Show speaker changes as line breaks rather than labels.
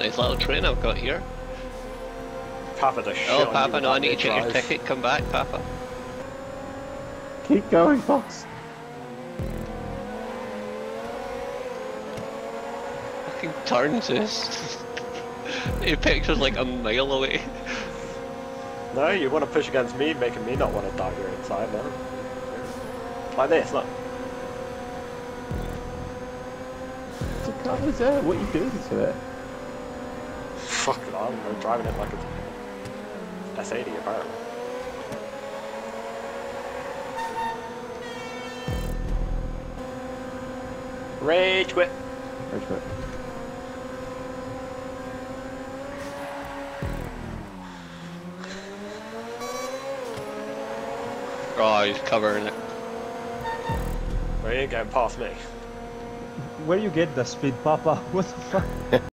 Nice little train I've got here.
Papa just shit
Oh, Papa, no, I need to
that
check your ticket. Come back, Papa.
Keep going, Fox.
Fucking turns this. Your picture's like a mile away.
No, you want to push against me, making me not want to dive your inside, no. Like this, look.
The car was there. What are you doing to it?
Fuck it, I'm driving it like it's S80 apparently. Rage quit.
Rage quit.
Oh, he's covering it.
Well, you ain't getting past me.
Where you get the speed, Papa? What the fuck?